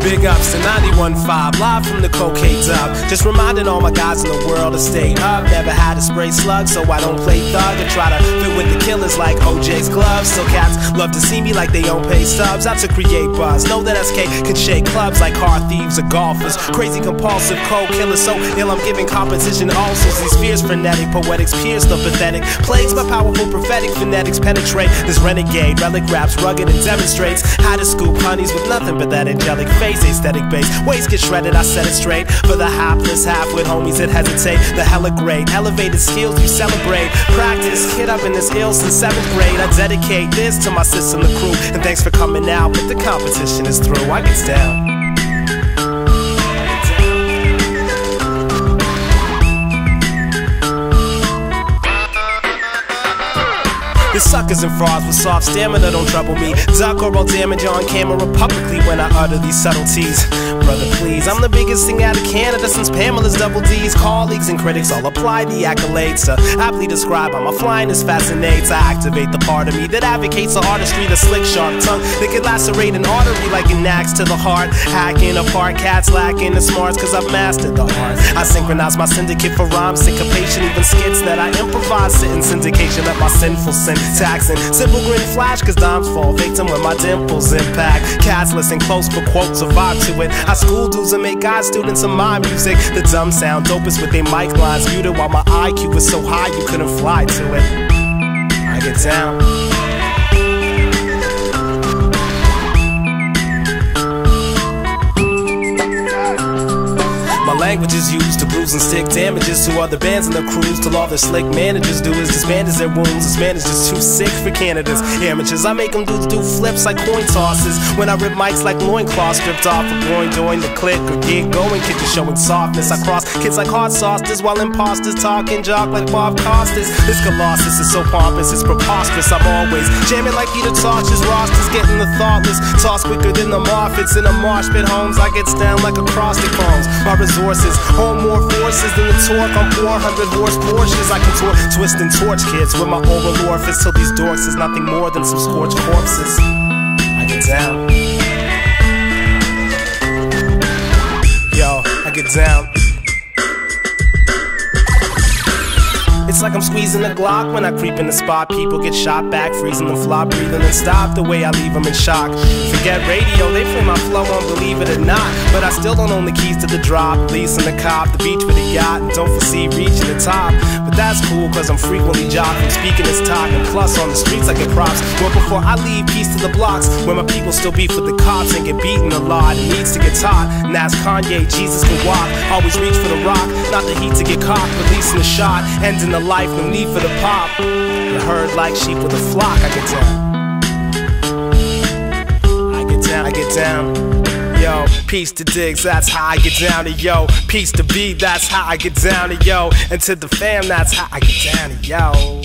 Big ups to 91.5, live from the cocaine dub. Just reminding all my guys in the world to stay up. Never had a spray slug, so I don't play thug and try to fit with the killers like OJ's gloves. So cats love to see me like they own pay stubs. Out to create buzz. Know that SK can shake clubs like car thieves or golfers. Crazy compulsive cold killers, so ill I'm giving competition ulcers. These fears frenetic, poetics pierce the pathetic. Plagues my powerful prophetic phonetics penetrate. This renegade relic raps rugged and demonstrates how to scoop honeys with nothing but that angelic face, aesthetic base. Ways get shredded, I set it straight. For the hapless, half with homies that hesitate. The hella great, elevated skills you celebrate. Practice, kid up in this ill since seventh grade. I dedicate this to my system, the crew. And thanks for coming out, but the competition is through. I get down. The suckers and frauds with soft stamina don't trouble me. Duck or I'll damage on camera publicly when I utter these subtleties. Brother, please, I'm the biggest thing out of Canada since Pamela's double D's. Colleagues and critics all apply the accolades to aptly describe how my flyness fascinates. I activate the part of me that advocates the artistry, the slick, sharp tongue that can lacerate an artery like an axe to the heart. Hacking apart cats lacking the smarts cause I've mastered the art. I synchronize my syndicate for rhyme syncopation, even skits that I improvise, sitting syndication, let my sinful sin and Simple grin flash, cause dimes fall victim when my dimples impact. Cats listen close for quotes, or vibe to it. I school dudes and make God students of my music. The dumb sound dopest with their mic lines muted while my IQ was so high you couldn't fly to it. I get down. Language is used to bruise and stick damages to other bands and their crews. Till all the slick managers do is disband their wounds. This man is just too sick for candidates. Amateurs, I make them do, do flips like coin tosses. When I rip mics like loincloth stripped off a groin, doing the click or get going. Kids are showing softness. I cross kids like hard sauces while imposters talking jock like Bob Costas. This colossus is so pompous, it's preposterous. I'm always jamming like Peter Tosh's rosters, getting the thoughtless. Toss quicker than the Moffatts in a mosh pit homes. I get down like acrostic poems. My hold more forces than the torque on 400 horse Porsches. I can tor- twist and torch kids with my oral orifice till these dorks is nothing more than some scorched corpses. I get down. Yo, I get down. It's like I'm squeezing a Glock when I creep in the spot. People get shot back, freezing them flop, breathing and stop the way I leave them in shock. Forget radio, they play my flow on believe it or not. But I still don't own the keys to the drop. Leasing the cop, the beach with a yacht, and don't foresee reaching the top. But that's cool, cause I'm frequently jocking, speaking this talk, and plus on the streets I get props. Well, before I leave, peace to the blocks, where my people still beef with the cops and get beaten a lot. It needs to get taught. And ask Kanye, Jesus can walk. Always reach for the rock, not the heat to get caught, releasing the shot, ending the life, no need for the pop. You heard like sheep with a flock, I get down. I get down, I get down. Yo, peace to digs, that's how I get down to yo. Peace to B, that's how I get down to yo. And to the fam, that's how I get down to yo.